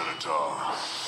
Minotaur.